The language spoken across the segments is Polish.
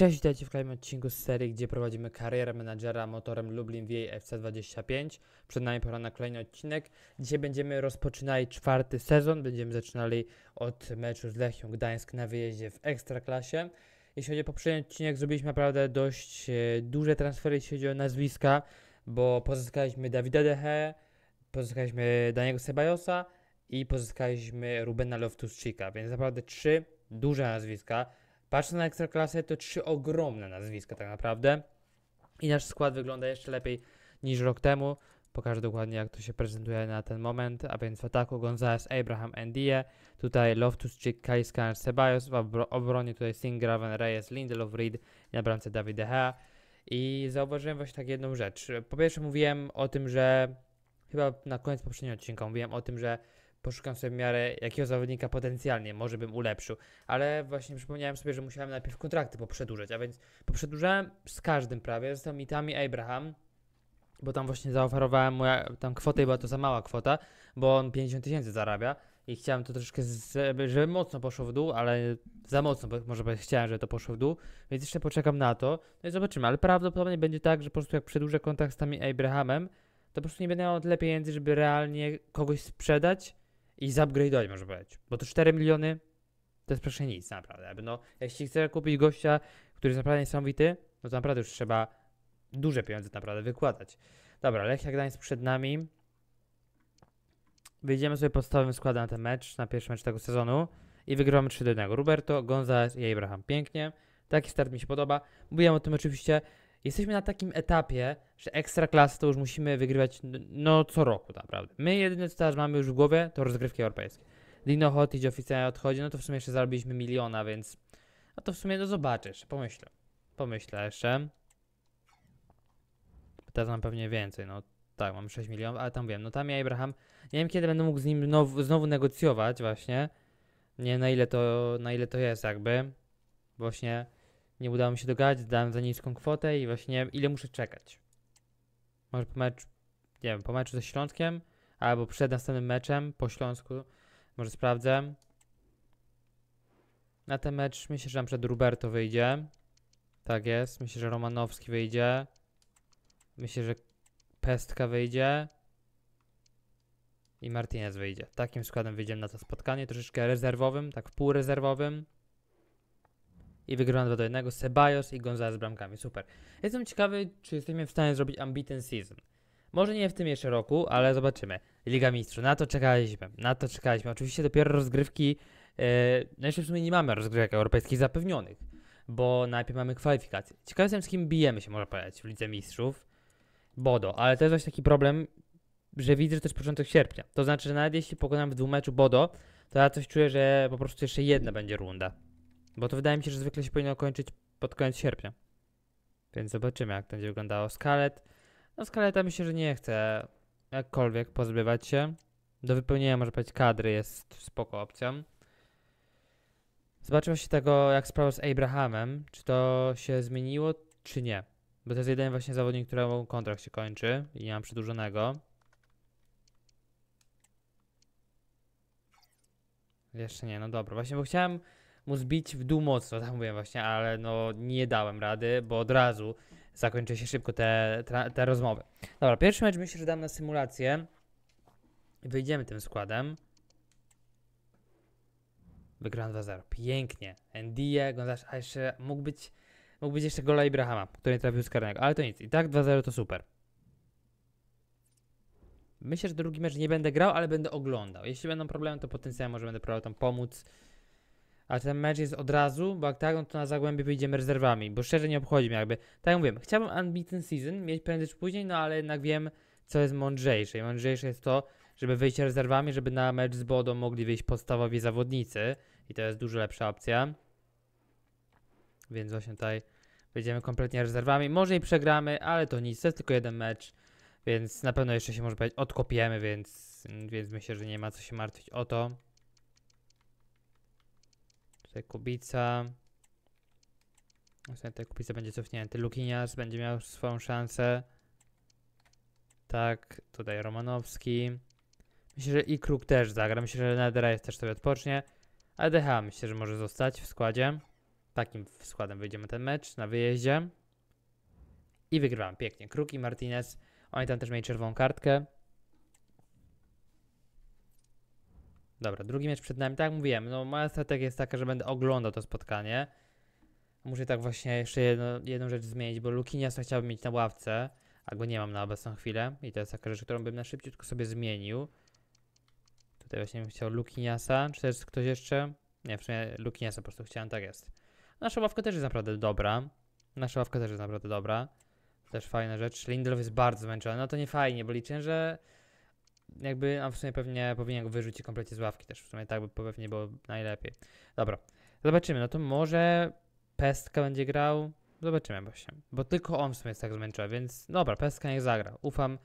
Cześć, witajcie w kolejnym odcinku z serii, gdzie prowadzimy karierę menadżera motorem Lublin VA FC25. Przed nami pora na kolejny odcinek. Dzisiaj będziemy rozpoczynali czwarty sezon. Będziemy zaczynali od meczu z Lechią Gdańsk na wyjeździe w Ekstraklasie. Jeśli chodzi o poprzedni odcinek, zrobiliśmy naprawdę dość e, duże transfery, jeśli chodzi o nazwiska, bo pozyskaliśmy Dawida Dehe, pozyskaliśmy Daniego Sebajosa i pozyskaliśmy Rubena Loftus-Cheeka, więc naprawdę trzy duże nazwiska. Patrząc na Ekstraklasę, to trzy ogromne nazwiska tak naprawdę. I nasz skład wygląda jeszcze lepiej niż rok temu. Pokażę dokładnie, jak to się prezentuje na ten moment. A więc w ataku Gonzalez, Abraham, Ndie. Tutaj Loftus-Cheek, Kaliskan, Ceballos. W obro- obronie tutaj Singraven, Reyes, Lindelof, Reed. I na bramce David De Gea. I zauważyłem właśnie tak jedną rzecz. Po pierwsze mówiłem o tym, że chyba na koniec poprzedniego odcinka mówiłem o tym, że poszukam sobie w miarę jakiego zawodnika potencjalnie może bym ulepszył, ale właśnie przypomniałem sobie, że musiałem najpierw kontrakty poprzedłużać, a więc poprzedłużałem z każdym prawie, został mi tam i Abraham, bo tam właśnie zaoferowałem mu ja- tam kwotę była to za mała kwota, bo on 50 tysięcy zarabia i chciałem to troszkę, z- żeby, mocno poszło w dół, ale za mocno, bo może chciałem, żeby to poszło w dół, więc jeszcze poczekam na to, no i zobaczymy, ale prawdopodobnie będzie tak, że po prostu jak przedłużę kontrakt z tam i Abrahamem, to po prostu nie będę miał tyle pieniędzy, żeby realnie kogoś sprzedać i zupgrade'ować, może powiedzieć. Bo to 4 miliony to jest proszę nic, naprawdę. Jakby No, jeśli chcę kupić gościa, który jest naprawdę niesamowity, no to naprawdę już trzeba duże pieniądze naprawdę wykładać. Dobra, Lechia Gdańsk przed nami. Wyjdziemy sobie podstawowym składem na ten mecz, na pierwszy mecz tego sezonu i wygrywamy 3 do 1. Roberto, Gonzalez i Abraham. Pięknie. Taki start mi się podoba. Mówiłem o tym oczywiście. Jesteśmy na takim etapie, że ekstra klasy to już musimy wygrywać no co roku naprawdę. My jedyne co teraz mamy już w głowie to rozgrywki europejskie. Dino Hotic oficjalnie odchodzi, no to w sumie jeszcze zarobiliśmy miliona, więc no to w sumie no zobaczysz, pomyślę. Pomyślę jeszcze. Teraz mam pewnie więcej, no tak, mam 6 milionów, ale tam wiem, no tam ja Abraham, nie wiem kiedy będę mógł z nim now, znowu negocjować właśnie. Nie na ile to, na ile to jest jakby. Właśnie nie udało mi się dogadać, dałem za niską kwotę i właśnie nie wiem ile muszę czekać. Może po meczu, nie wiem, po meczu ze Śląskiem, albo przed następnym meczem po Śląsku, może sprawdzę. Na ten mecz myślę, że nam przed Roberto wyjdzie. Tak jest, myślę, że Romanowski wyjdzie. Myślę, że Pestka wyjdzie. I Martinez wyjdzie. Takim składem wyjdziemy na to spotkanie, troszeczkę rezerwowym, tak półrezerwowym. I wygrywamy 2 do 1. Ceballos i Gonzalez z bramkami. Super. Jestem ciekawy, czy jesteśmy w stanie zrobić unbeaten season. Może nie w tym jeszcze roku, ale zobaczymy. Liga Mistrzów. Na to czekaliśmy. Na to czekaliśmy. Oczywiście dopiero rozgrywki. Yy, no jeszcze w sumie nie mamy rozgrywek europejskich zapewnionych, bo najpierw mamy kwalifikacje. Ciekawy jestem, z kim bijemy się, można powiedzieć, w Lidze Mistrzów. Bodo, ale to jest właśnie taki problem, że widzę, że to jest początek sierpnia. To znaczy, że nawet jeśli pokonam w dwóch meczu Bodo, to ja coś czuję, że po prostu jeszcze jedna będzie runda. Bo to wydaje mi się, że zwykle się powinno kończyć pod koniec sierpnia. Więc zobaczymy, jak to będzie wyglądało. Skalet. No Skaleta myślę, że nie chce jakkolwiek pozbywać się. Do wypełnienia może powiedzieć kadry jest spoko opcją. Zobaczymy się tego, jak sprawa z Abrahamem. Czy to się zmieniło, czy nie. Bo to jest jeden właśnie zawodnik, któremu kontrakt się kończy i nie mam przedłużonego. Jeszcze nie, no dobra. Właśnie, bo chciałem mu zbić w dół mocno, tak mówię właśnie, ale no nie dałem rady, bo od razu zakończy się szybko te, te rozmowy. Dobra, pierwszy mecz myślę, że dam na symulację. Wyjdziemy tym składem. Wygrałem 2-0. Pięknie. Ndie, Gonzalez, a jeszcze mógł być, mógł być jeszcze gola Ibrahama, który nie trafił z karnego, ale to nic. I tak 2-0 to super. Myślę, że drugi mecz nie będę grał, ale będę oglądał. Jeśli będą problemy, to potencjalnie może będę próbował tam pomóc. A ten mecz jest od razu, bo tak, no to na Zagłębie wyjdziemy rezerwami, bo szczerze nie obchodzi mnie jakby. Tak jak mówiłem, chciałbym unbeaten season mieć prędzej czy później, no ale jednak wiem, co jest mądrzejsze. I mądrzejsze jest to, żeby wyjść rezerwami, żeby na mecz z Bodą mogli wyjść podstawowi zawodnicy. I to jest dużo lepsza opcja. Więc właśnie tutaj wyjdziemy kompletnie rezerwami. Może i przegramy, ale to nic, to jest tylko jeden mecz. Więc na pewno jeszcze się może powiedzieć odkopiemy, więc, więc myślę, że nie ma co się martwić o to. Tutaj Kubica. Tutaj Kubica będzie cofnięty. Lukinias będzie miał swoją szansę. Tak, tutaj Romanowski. Myślę, że i Kruk też zagra. Myślę, że Nederajew też sobie odpocznie. A DH myślę, że może zostać w składzie. Takim składem wyjdziemy ten mecz na wyjeździe. I wygrywamy pięknie. Kruk i Martinez. Oni tam też mieli czerwoną kartkę. Dobra, drugi mecz przed nami. Tak jak mówiłem, no moja strategia jest taka, że będę oglądał to spotkanie. Muszę tak właśnie jeszcze jedno, jedną rzecz zmienić, bo Lukiniasa chciałbym mieć na ławce, a go nie mam na obecną chwilę. I to jest taka rzecz, którą bym na szybciutko sobie zmienił. Tutaj właśnie bym chciał Lukiniasa. Czy jest ktoś jeszcze? Nie, w sumie Lukiniasa po prostu chciałem, tak jest. Nasza ławka też jest naprawdę dobra. Nasza ławka też jest naprawdę dobra. Też fajna rzecz. Lindelof jest bardzo zmęczony. No to nie fajnie, bo liczę, że jakby, a w sumie pewnie powinien go wyrzucić kompletnie z ławki też. W sumie tak by pewnie było najlepiej. Dobra, zobaczymy. No to może Pestka będzie grał. Zobaczymy właśnie. Bo tylko on w sumie jest tak zmęczony, więc dobra, Pestka niech zagra. Ufam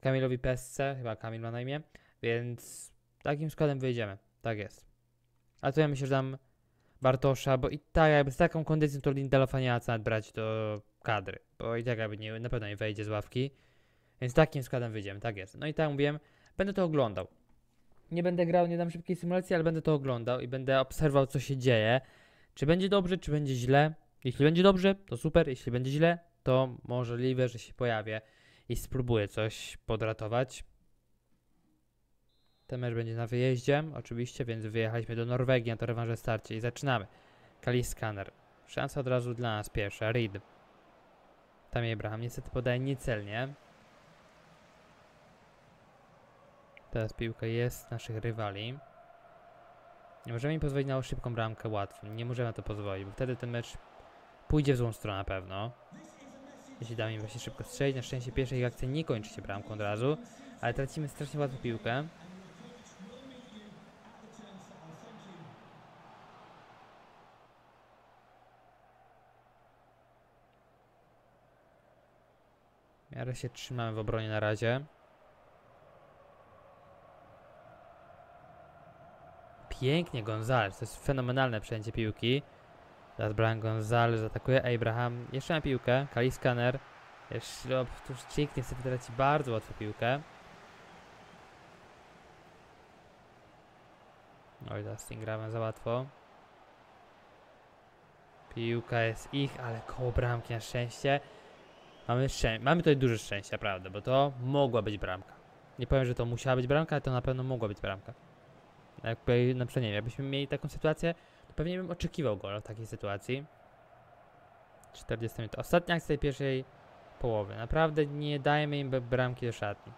Kamilowi Pestce, chyba Kamil ma na imię, więc takim składem wyjdziemy. Tak jest. A to ja myślę, że dam Bartosza, bo i tak jakby z taką kondycją to Lindelofa nie ma co brać do kadry, bo i tak jakby nie, na pewno nie wejdzie z ławki. Więc takim składem wyjdziemy, tak jest. No i tak mówiłem, będę to oglądał. Nie będę grał, nie dam szybkiej symulacji, ale będę to oglądał i będę obserwował, co się dzieje. Czy będzie dobrze, czy będzie źle. Jeśli będzie dobrze, to super. Jeśli będzie źle, to możliwe, że się pojawię i spróbuję coś podratować. Ten mecz będzie na wyjeździe, oczywiście, więc wyjechaliśmy do Norwegii na to rewanże starcie i zaczynamy. Kali Scanner. Szansa od razu dla nas pierwsza. Reed. Tam Abraham niestety podaje niecelnie. Teraz piłka jest naszych rywali. Nie możemy im pozwolić na szybką bramkę łatwo. Nie możemy na to pozwolić, bo wtedy ten mecz pójdzie w złą stronę na pewno. Jeśli damy im właśnie szybko strzelić, na szczęście pierwszej akcji nie kończy się bramką od razu, ale tracimy strasznie łatwo piłkę. Miarę się trzymamy w obronie na razie. Pięknie Gonzalez, to jest fenomenalne przejęcie piłki. Teraz Brian Gonzalez atakuje Abraham. Jeszcze na piłkę, Kali Scanner. Tuż Chick niestety traci bardzo łatwo piłkę. Oj, teraz gramy za łatwo. Piłka jest ich, ale koło bramki na szczęście. Mamy, szczę mamy tutaj duże szczęście, prawda, bo to mogła być bramka. Nie powiem, że to musiała być bramka, ale to na pewno mogła być bramka. Jakby, na przykład, nie wiem, jakbyśmy mieli taką sytuację, to pewnie bym oczekiwał gola w takiej sytuacji. 40 minut. Ostatnia akcja tej pierwszej połowy. Naprawdę nie dajemy im bramki do szatni.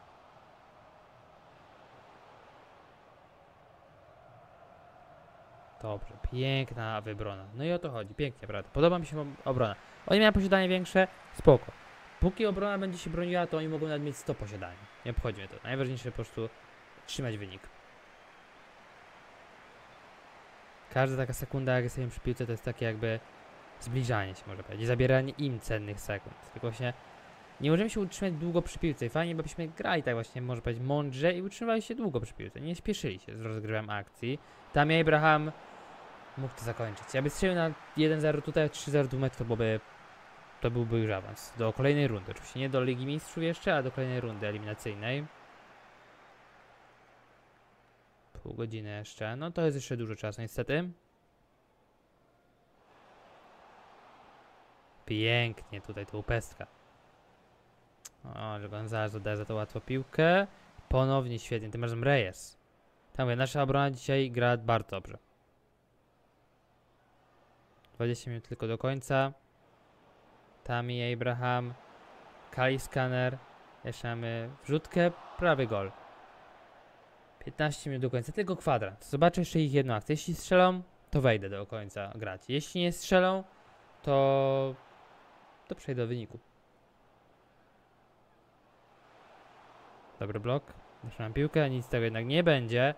Dobrze, piękna wybrona. No i o to chodzi, pięknie, prawda? Podoba mi się obrona. Oni mają posiadanie większe, spoko. Póki obrona będzie się broniła, to oni mogą nawet mieć 100 posiadania. Nie obchodzi mnie to. Najważniejsze po prostu trzymać wynik. Każda taka sekunda, jak jesteśmy przy piłce, to jest takie jakby zbliżanie się, może powiedzieć, zabieranie im cennych sekund. Tylko właśnie nie możemy się utrzymać długo przy piłce i fajnie, byśmy grali tak właśnie, może powiedzieć, mądrze i utrzymywali się długo przy piłce. Nie śpieszyli się z rozgrywem akcji. Tam Abraham mógł to zakończyć. Jakby strzelił na 1-0 tutaj, 3-0 tu mecz, to byłoby to byłby już awans do kolejnej rundy. Oczywiście nie do Ligi Mistrzów jeszcze, ale do kolejnej rundy eliminacyjnej. Pół godziny jeszcze. No to jest jeszcze dużo czasu niestety. Pięknie tutaj to pestka. O, że Gonzalez oddaje za to łatwo piłkę. Ponownie świetnie, tym razem Reyes. Tam mówię, nasza obrona dzisiaj gra bardzo dobrze. 20 minut tylko do końca. Tami Abraham. Kali Scanner. Jeszcze mamy wrzutkę, prawy gol. 15 minut do końca, tylko kwadrant. Zobaczę jeszcze ich jedną akcję. Jeśli strzelą, to wejdę do końca grać. Jeśli nie strzelą, to, to przejdę do wyniku. Dobry blok. Jeszcze piłkę, nic z tego jednak nie będzie.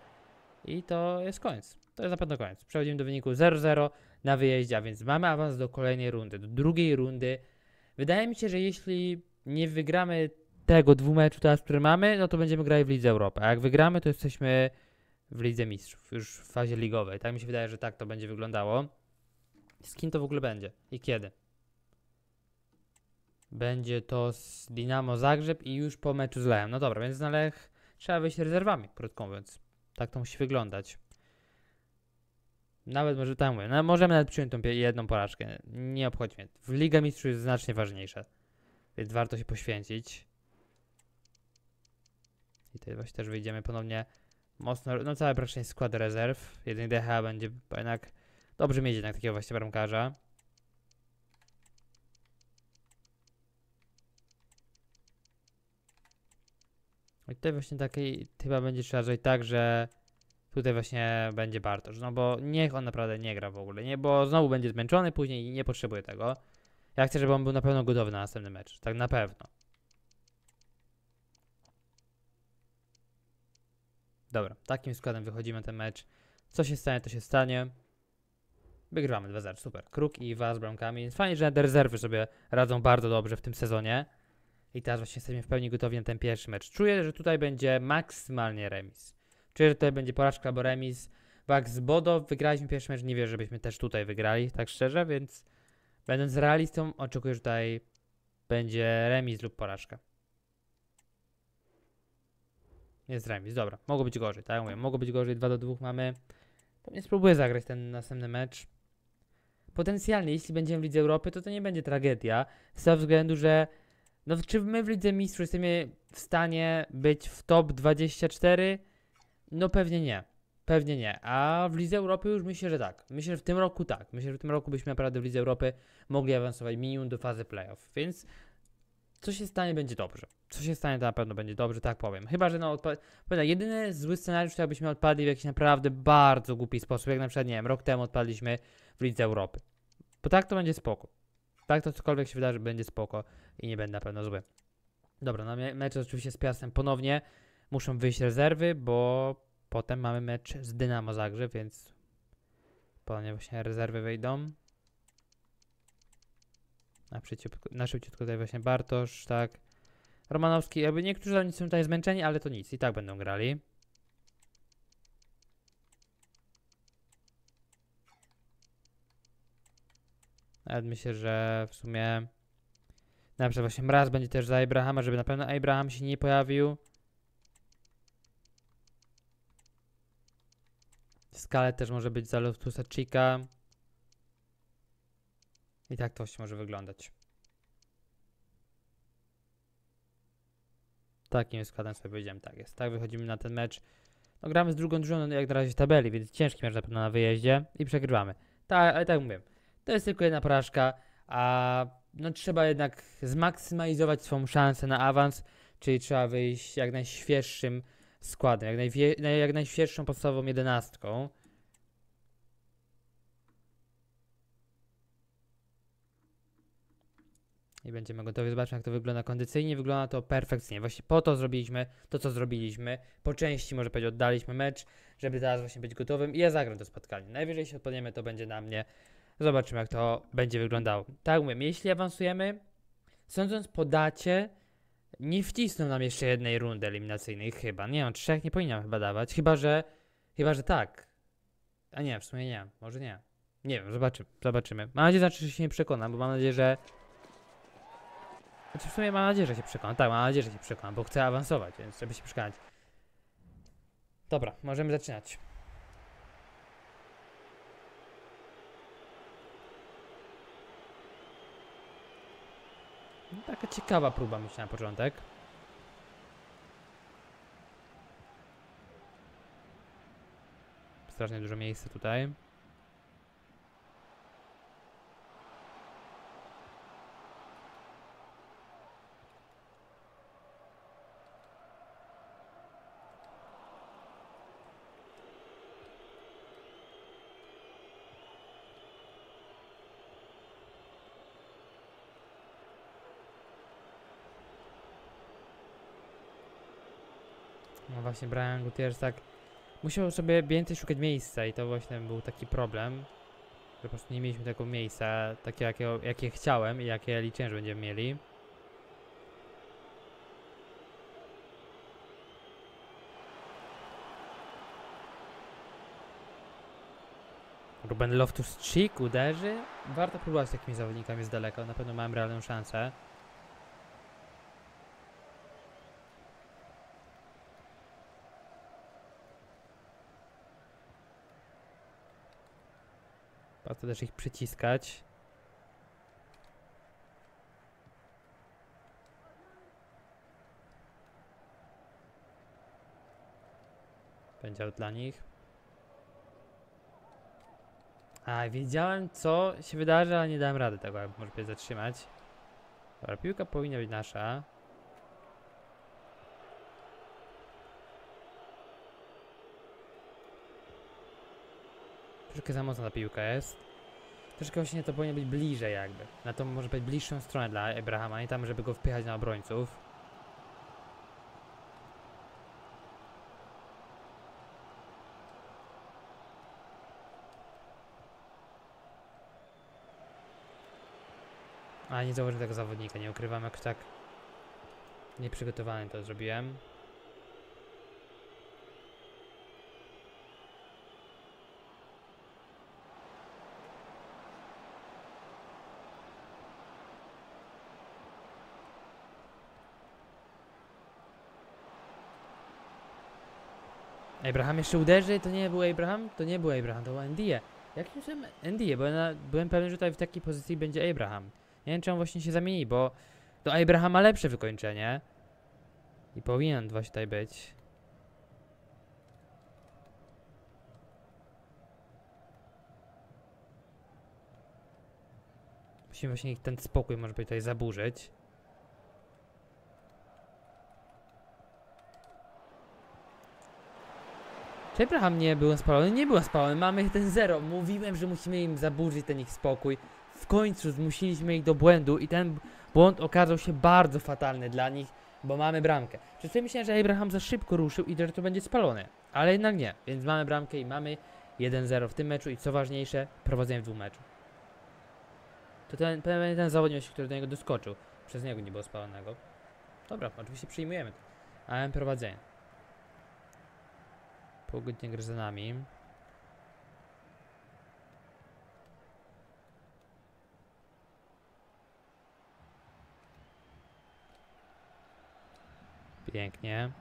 I to jest koniec. To jest na pewno koniec. Przechodzimy do wyniku 0-0 na wyjeździe, a więc mamy awans do kolejnej rundy, do drugiej rundy. Wydaje mi się, że jeśli nie wygramy tego dwumeczu teraz, który mamy, no to będziemy grali w Lidze Europy. A jak wygramy, to jesteśmy w Lidze Mistrzów, już w fazie ligowej. Tak mi się wydaje, że tak to będzie wyglądało. Z kim to w ogóle będzie i kiedy? Będzie to z Dinamo Zagrzeb i już po meczu z Lechem. No dobra, więc na Lech trzeba wyjść rezerwami, krótko mówiąc. Tak to musi wyglądać. Nawet może tam mówię, no, możemy nawet przyjąć tą jedną porażkę. Nie obchodzi mnie. W Liga Mistrzów jest znacznie ważniejsza. Więc warto się poświęcić. Właśnie też wyjdziemy ponownie mocno, no cały praktycznie skład rezerw. Jeden DH będzie jednak dobrze mieć jednak takiego właśnie bramkarza. I tutaj właśnie takiej chyba będzie trzeba zrobić tak, że tutaj właśnie będzie Bartosz, no bo niech on naprawdę nie gra w ogóle, nie, bo znowu będzie zmęczony później i nie potrzebuje tego. Ja chcę, żeby on był na pewno gotowy na następny mecz, tak na pewno. Dobra, takim składem wychodzimy ten mecz. Co się stanie, to się stanie. Wygrywamy 2-0, super. Kruk i Was z bramkami. Fajnie, że te rezerwy sobie radzą bardzo dobrze w tym sezonie. I teraz właśnie jesteśmy w pełni gotowi na ten pierwszy mecz. Czuję, że tutaj będzie maksymalnie remis. Czuję, że tutaj będzie porażka albo remis. Bo jak z Bodo wygraliśmy pierwszy mecz, nie wierzę, żebyśmy też tutaj wygrali, tak szczerze, więc będąc realistą, oczekuję, że tutaj będzie remis lub porażka. Jest remis, dobra. Mogło być gorzej, tak jak mówię. Mogło być gorzej, 2 do 2 mamy. Pewnie spróbuję zagrać ten następny mecz. Potencjalnie, jeśli będziemy w Lidze Europy, to to nie będzie tragedia. Z tego względu, że no czy my w Lidze Mistrzów jesteśmy w stanie być w top 24? No pewnie nie. Pewnie nie. A w Lidze Europy już myślę, że tak. Myślę, że w tym roku tak. Myślę, że w tym roku byśmy naprawdę w Lidze Europy mogli awansować minimum do fazy playoff. Więc co się stanie, będzie dobrze. Co się stanie, to na pewno będzie dobrze, tak powiem. Chyba, że no, tak, jedyny zły scenariusz, to jakbyśmy odpadli w jakiś naprawdę bardzo głupi sposób, jak na przykład, nie wiem, rok temu odpadliśmy w Lidze Europy. Bo tak to będzie spoko. Tak to cokolwiek się wydarzy, będzie spoko i nie będę na pewno zły. Dobra, me- mecz oczywiście z Piastem ponownie muszą wyjść rezerwy, bo potem mamy mecz z Dynamo Zagrzeb, więc ponownie właśnie rezerwy wyjdą. Na, szybciutko, na szybciutko tutaj właśnie Bartosz, tak. Romanowski, jakby niektórzy oni są tutaj zmęczeni, ale to nic, i tak będą grali. Nawet myślę, że w sumie na przykład właśnie Mraz będzie też za Abrahama, żeby na pewno Abraham się nie pojawił. Scalet też może być za Loftusa Chica. I tak to właśnie może wyglądać. Takim składem sobie powiedziałem, tak jest. Tak wychodzimy na ten mecz. No gramy z drugą drużyną jak na razie w tabeli, więc ciężki mecz na pewno na wyjeździe i przegrywamy. Tak, ale tak mówię, to jest tylko jedna porażka, a no trzeba jednak zmaksymalizować swoją szansę na awans, czyli trzeba wyjść jak najświeższym składem, jak, jak najświeższą podstawową jedenastką. I będziemy gotowi. Zobaczmy, jak to wygląda kondycyjnie. Wygląda to perfekcyjnie. Właśnie po to zrobiliśmy to, co zrobiliśmy. Po części, może powiedzieć, oddaliśmy mecz, żeby teraz właśnie być gotowym. I ja zagram to spotkanie. Najwyżej się odpadniemy, to będzie na mnie. Zobaczymy, jak to będzie wyglądało. Tak mówię, jeśli awansujemy, sądząc po dacie, nie wcisną nam jeszcze jednej rundy eliminacyjnej chyba. Nie wiem, trzech nie powinnam chyba dawać. Chyba, że. Chyba, że tak. A nie, w sumie nie. Może nie. Nie wiem, zobaczymy. Zobaczymy. Mam nadzieję, znaczy, że się nie przekonam, bo mam nadzieję, że. Znaczy w sumie mam nadzieję, że się przekonam. Tak, mam nadzieję, że się przekonam, bo chcę awansować, więc żeby się przekonać. Dobra, możemy zaczynać. No, taka ciekawa próba myślę na początek. Strasznie dużo miejsca tutaj. No właśnie, Brian Gutierrez tak musiał sobie więcej szukać miejsca i to właśnie był taki problem, że po prostu nie mieliśmy tego miejsca, takie jakie, jakie chciałem i jakie liczyłem, że będziemy mieli. Ruben Loftus-Cheek uderzy? Warto próbować z takimi zawodnikami z daleka, na pewno mają realną szansę. Warto też ich przyciskać. Będzie out dla nich. A, wiedziałem co się wydarzy, ale nie dałem rady tego, może zatrzymać. Dobra, piłka powinna być nasza. Troszkę za mocna ta piłka jest. Troszkę właśnie to powinno być bliżej jakby. Na tą może być bliższą stronę dla Abrahama, nie tam, żeby go wpychać na obrońców. A nie założę tego zawodnika, nie ukrywam jak tak nieprzygotowany to zrobiłem. Abraham jeszcze uderzy? To nie był Abraham? To nie był Abraham, to był Ndie. Jakim się Ndie? Bo ja byłem pewien, że tutaj w takiej pozycji będzie Abraham. Nie wiem, czy on właśnie się zamieni, bo do Abraham ma lepsze wykończenie. I powinien właśnie tutaj być. Musimy właśnie ten spokój może tutaj zaburzyć. Abraham nie był spalony? Nie był spalony, mamy ten zero. Mówiłem, że musimy im zaburzyć ten ich spokój. W końcu zmusiliśmy ich do błędu i ten błąd okazał się bardzo fatalny dla nich, bo mamy bramkę. Przez chwilę myślałem, że Abraham za szybko ruszył i że to będzie spalone, ale jednak nie. Więc mamy bramkę i mamy 1-0 w tym meczu i co ważniejsze, prowadzenie w dwóch meczu. To ten, ten, ten zawodnik, który do niego doskoczył. Przez niego nie było spalonego. Dobra, oczywiście przyjmujemy. Ale prowadzenie. Pół godziny gry za nami. Pięknie.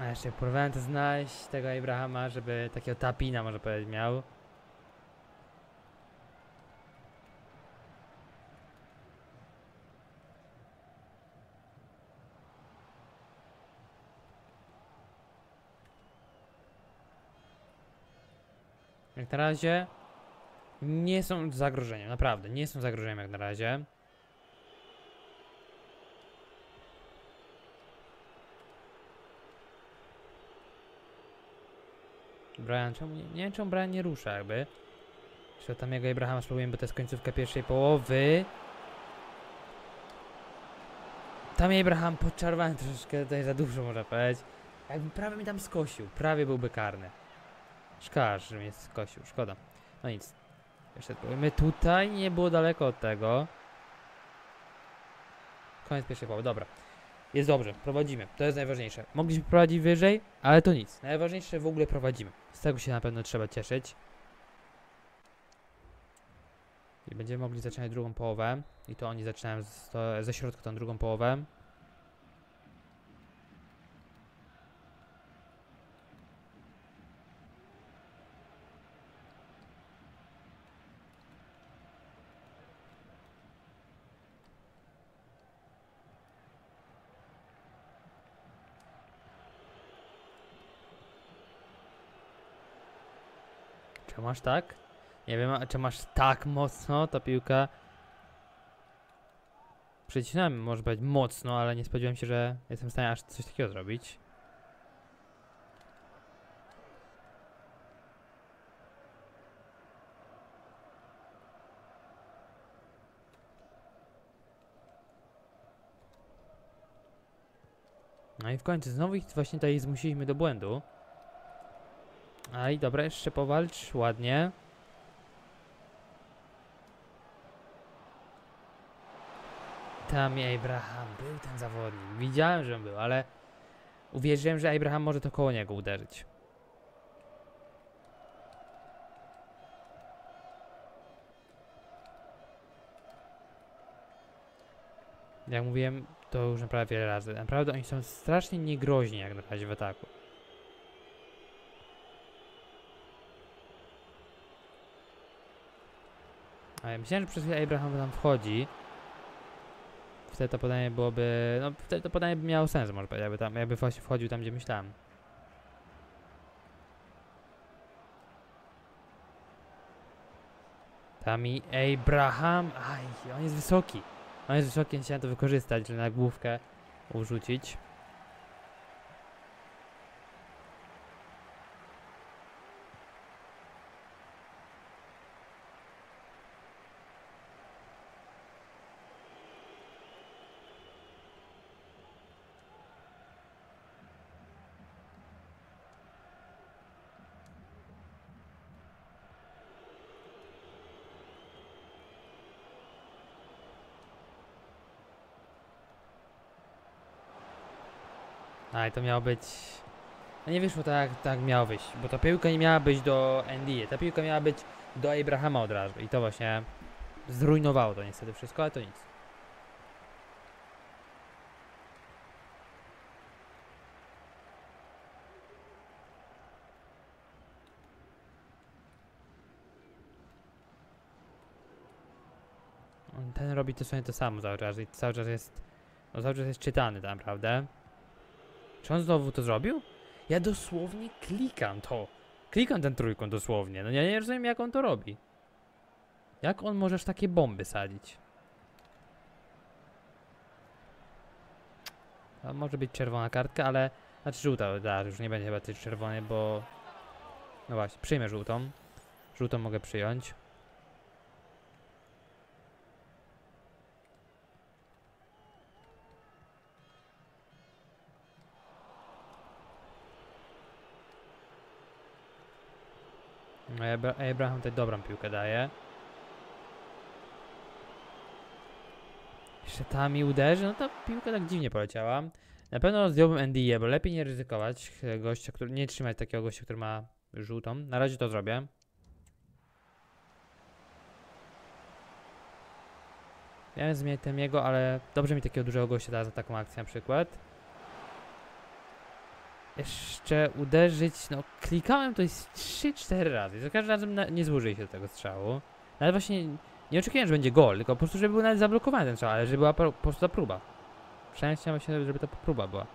A jeszcze próbowałem to znaleźć, tego Abrahama, żeby takiego tapina może powiedzieć miał. Jak na razie nie są zagrożeniem, naprawdę, nie są zagrożeniem jak na razie. Brian, czemu nie, nie wiem czemu Brian nie rusza jakby. Jeszcze tam jego Abrahama spróbujemy, bo to jest końcówka pierwszej połowy. Tam Abraham podczarowany troszeczkę tutaj za dużo można powiedzieć. Jakby prawie mi tam skosił, prawie byłby karny. Szkoda, że mnie skosił, szkoda. No nic. Jeszcze spróbujemy tutaj, nie było daleko od tego. Koniec pierwszej połowy, dobra. Jest dobrze, prowadzimy. To jest najważniejsze. Mogliśmy prowadzić wyżej, ale to nic. Najważniejsze w ogóle prowadzimy. Z tego się na pewno trzeba cieszyć. I będziemy mogli zaczynać drugą połowę. I to oni zaczynają z, to, ze środka tą drugą połowę. Masz tak? Nie wiem, czy masz tak mocno ta piłka? Przycinałem, może być mocno, ale nie spodziewałem się, że jestem w stanie aż coś takiego zrobić. No i w końcu znowu ich właśnie tutaj zmusiliśmy do błędu. Aj, dobra, jeszcze powalcz. Ładnie. Tam Abraham był ten zawodnik. Widziałem, że był, ale uwierzyłem, że Abraham może to koło niego uderzyć. Jak mówiłem, to już naprawdę wiele razy. Naprawdę oni są strasznie niegroźni jak na razie w ataku. A ja myślałem, że przez chwilę Abraham tam wchodzi. Wtedy to podanie byłoby. No wtedy to podanie by miało sens, może powiedzieć, jakby tam, jakby właśnie wchodził tam, gdzie myślałem. Tami Abraham. Aj, on jest wysoki. On jest wysoki, chciałem to wykorzystać, żeby na główkę urzucić. A i to miało być. No nie wyszło tak, tak miało wyjść, bo ta piłka nie miała być do NDA, ta piłka miała być do Abrahama od razu i to właśnie zrujnowało to niestety wszystko, ale to nic. Ten robi to sobie to samo cały czas i cały czas jest, no cały czas jest czytany tam, prawda? Czy on znowu to zrobił? Ja dosłownie klikam to. Klikam ten trójkąt dosłownie. No ja nie rozumiem jak on to robi. Jak on możesz takie bomby sadzić? A może być czerwona kartka, ale... Znaczy żółta, da, już nie będzie chyba tej czerwonej, bo... No właśnie, przyjmę żółtą. Żółtą mogę przyjąć. Abraham tutaj dobrą piłkę daje. Jeszcze ta mi uderzy, no ta piłka tak dziwnie poleciała. Na pewno zdjąłbym NDE, bo lepiej nie ryzykować gościa, który, nie trzymać takiego gościa, który ma żółtą. Na razie to zrobię. Miałem zmienić Temiego, ale dobrze mi takiego dużego gościa da za taką akcję na przykład. Jeszcze uderzyć, no klikałem to jest 3-4 razy. Za każdym razem na, nie złożyli się do tego strzału. Nawet właśnie nie oczekiwałem, że będzie gol, tylko po prostu, żeby był nawet zablokowany ten strzał, ale żeby była po, po prostu ta próba. Przynajmniej chciałem się, żeby ta próba była.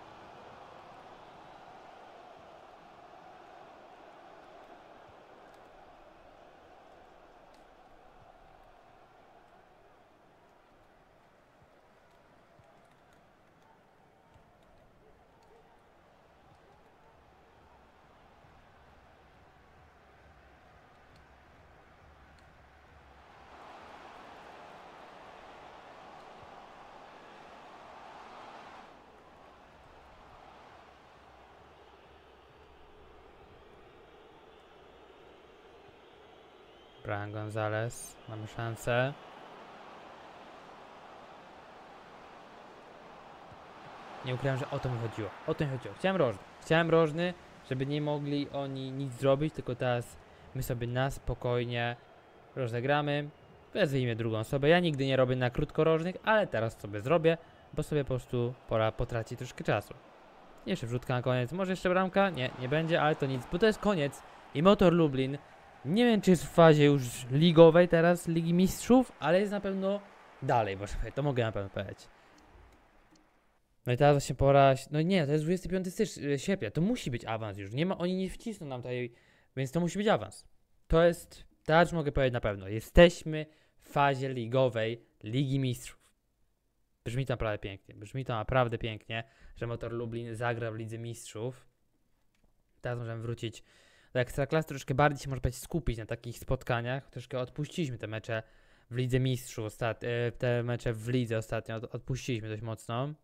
Brian Gonzalez, mamy szansę. Nie ukrywam, że o to mi chodziło. O to mi chodziło. Chciałem rożny. Chciałem rożny, żeby nie mogli oni nic zrobić, tylko teraz my sobie na spokojnie rozegramy. Wezwijmy drugą osobę. Ja nigdy nie robię na krótkorożnych, ale teraz sobie zrobię, bo sobie po prostu pora potracić troszkę czasu. Jeszcze wrzutka na koniec. Może jeszcze bramka? Nie, nie będzie, ale to nic, bo to jest koniec. I Motor Lublin nie wiem, czy jest w fazie już ligowej teraz, Ligi Mistrzów, ale jest na pewno dalej, powiedzieć, to mogę na pewno powiedzieć. No i teraz właśnie pora, no nie, to jest 25 stycz, y, sierpnia, to musi być awans już, nie ma, oni nie wcisną nam tutaj, więc to musi być awans. To jest, teraz mogę powiedzieć na pewno, jesteśmy w fazie ligowej Ligi Mistrzów. Brzmi to naprawdę pięknie, brzmi to naprawdę pięknie, że Motor Lublin zagra w Lidze Mistrzów. Teraz możemy wrócić do Ekstraklasy troszkę bardziej się, można powiedzieć, skupić na takich spotkaniach. Troszkę odpuściliśmy te mecze w Lidze Mistrzów, ostat... e, te mecze w Lidze ostatnio od- odpuściliśmy dość mocno.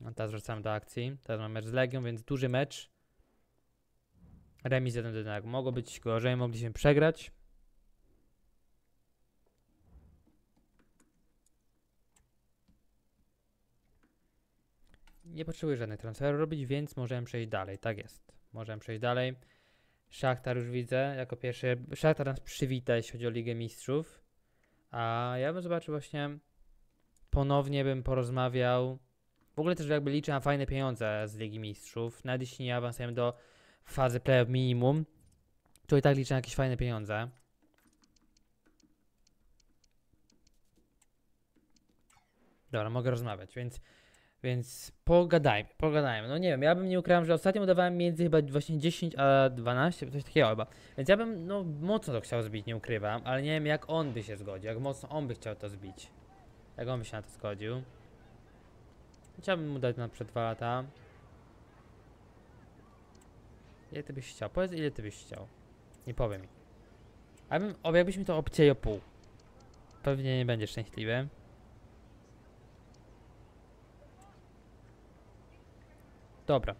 No, teraz wracamy do akcji. Teraz mamy mecz z Legią, więc duży mecz. Remis 1 do 1. Mogło być gorzej, mogliśmy przegrać. Nie potrzebuję żadnych transferów robić, więc możemy przejść dalej. Tak jest. Możemy przejść dalej. Szachtar już widzę jako pierwszy. Szachtar nas przywita, jeśli chodzi o Ligę Mistrzów. A ja bym zobaczył właśnie ponownie bym porozmawiał. W ogóle też jakby liczę na fajne pieniądze z Ligi Mistrzów. Nawet jeśli nie awansujemy do fazy playoff minimum, to i tak liczę na jakieś fajne pieniądze. Dobra, mogę rozmawiać, więc, więc pogadajmy, pogadajmy. No nie wiem, ja bym nie ukrywam, że ostatnio udawałem między chyba właśnie 10 a 12, coś takiego chyba. Więc ja bym no mocno to chciał zbić, nie ukrywam, ale nie wiem jak on by się zgodził, jak mocno on by chciał to zbić. Jak on by się na to zgodził. Chciałbym mu dać na przed 2 lata. Ile ty byś chciał? Powiedz ile ty byś chciał. Nie powiem mi. A bym, jakbyś mi to pół. Pewnie nie będzie szczęśliwy. Dobra.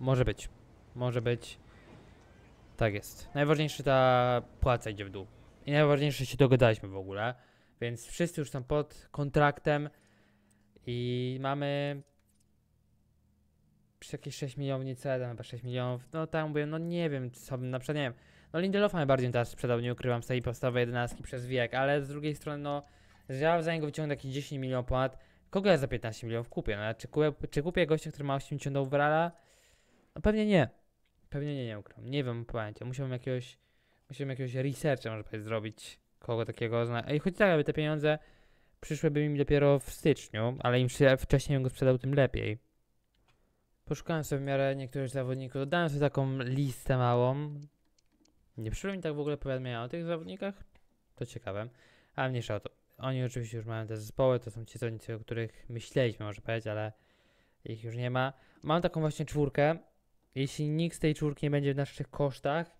Może być. Może być. Tak jest. Najważniejsze ta płaca idzie w dół. I najważniejsze się dogadaliśmy w ogóle. Więc wszyscy już są pod kontraktem. I mamy jakieś 6 milionów, niecałe tam chyba 6 milionów, no tam mówię, no nie wiem, co bym na przykład, nie wiem, no Lindelofa najbardziej teraz sprzedał, nie ukrywam, z tej podstawowej 11 przez wiek, ale z drugiej strony, no, ja za niego wyciągnę jakieś 10 milionów ponad, kogo ja za 15 milionów kupię, no, czy kupię, czy kupię gościa, który ma 80 overalla? No pewnie nie, pewnie nie, nie ukrywam, nie wiem, pojęcia, musiałbym jakiegoś, musiałbym jakiegoś researcha, może powiedzieć, zrobić, kogo takiego zna, i choć tak, aby te pieniądze przyszłyby mi dopiero w styczniu, ale im wcześniej go sprzedał, tym lepiej. Poszukałem sobie w miarę niektórych zawodników, dodałem sobie taką listę małą. Nie przyszło mi tak w ogóle powiadomienia o tych zawodnikach? To ciekawe. Ale mniejsza o to. Oni oczywiście już mają te zespoły, to są ci zawodnicy, o których myśleliśmy, może powiedzieć, ale ich już nie ma. Mam taką właśnie czwórkę. Jeśli nikt z tej czwórki nie będzie w naszych kosztach,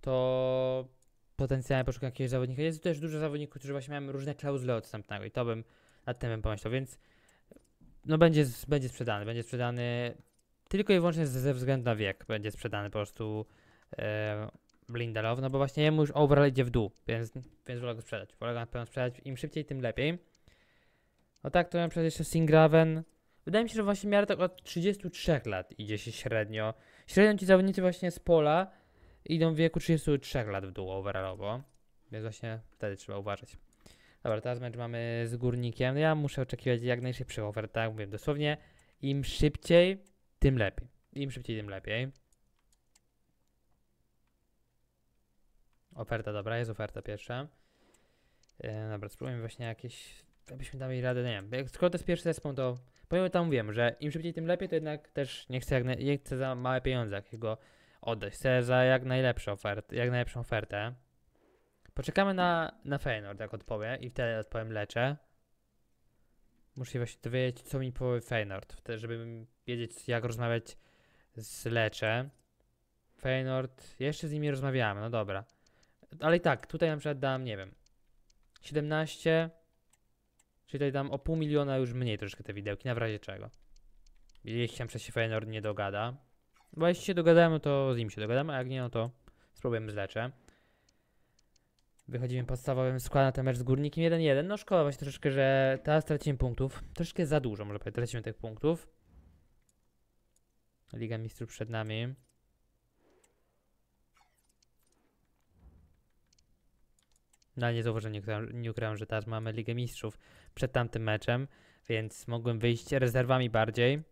to potencjalnie poszukam jakiegoś zawodnika. Jest też dużo zawodników, którzy właśnie mają różne klauzule odstępnego i to bym nad tym bym pomyślał, więc no będzie, będzie sprzedany, będzie sprzedany tylko i wyłącznie ze, względu na wiek będzie sprzedany po prostu e, Lindelof, no bo właśnie jemu już overall idzie w dół, więc, więc wolę go sprzedać. Wolę go na pewno sprzedać, im szybciej, tym lepiej. No tak, to przecież jeszcze Singraven. Wydaje mi się, że właśnie miarę tak od 33 lat idzie się średnio. Średnio ci zawodnicy właśnie z pola idą w wieku 33 lat w dół overallowo, więc właśnie wtedy trzeba uważać. Dobra, teraz mecz mamy z Górnikiem. Ja muszę oczekiwać jak najszybszych ofert, tak mówię dosłownie. Im szybciej, tym lepiej. Im szybciej, tym lepiej. Oferta dobra, jest oferta pierwsza. E, dobra, spróbujmy właśnie jakieś, abyśmy dali radę, nie wiem. Skoro to jest pierwszy zespół, to powiem tam wiem, że im szybciej, tym lepiej, to jednak też nie chcę, jak na, nie chcę za małe pieniądze jakiego oddać. Chcę za jak najlepszą ofertę, jak najlepszą ofertę. Poczekamy na, na Feyenoord, jak odpowie i wtedy odpowiem leczę. Muszę się właśnie dowiedzieć, co mi powie Feyenoord, żeby wiedzieć, jak rozmawiać z Lecze. Feyenoord, jeszcze z nimi rozmawiamy, no dobra. Ale i tak, tutaj na przykład dam, nie wiem, 17, czyli tutaj dam o pół miliona już mniej troszkę te widełki, na razie czego. Jeśli się przez się Feyenoord nie dogada. Bo jeśli się dogadamy, to z nim się dogadamy, a jak nie, no to spróbujemy z Lecze. Wychodzimy podstawowym składem na ten mecz z Górnikiem 1-1. No szkoda właśnie troszeczkę, że teraz tracimy punktów. Troszeczkę za dużo, może powiedzieć, tracimy tych punktów. Liga Mistrzów przed nami. No nie zauważyłem, nie, nie ukrywam, że teraz mamy Ligę Mistrzów przed tamtym meczem, więc mogłem wyjść rezerwami bardziej.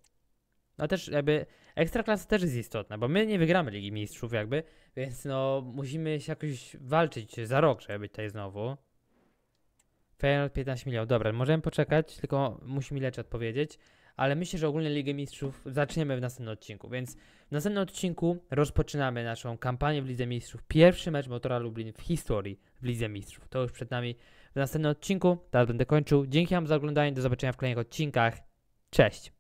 No też jakby Ekstraklasa też jest istotna, bo my nie wygramy Ligi Mistrzów jakby, więc no musimy się jakoś walczyć za rok, żeby być tutaj znowu. Feyenoord 15 milionów, dobra, możemy poczekać, tylko musi mi lecz odpowiedzieć, ale myślę, że ogólnie Ligę Mistrzów zaczniemy w następnym odcinku, więc w następnym odcinku rozpoczynamy naszą kampanię w Lidze Mistrzów. Pierwszy mecz Motora Lublin w historii w Lidze Mistrzów. To już przed nami w następnym odcinku, teraz będę kończył. Dzięki wam za oglądanie, do zobaczenia w kolejnych odcinkach. Cześć!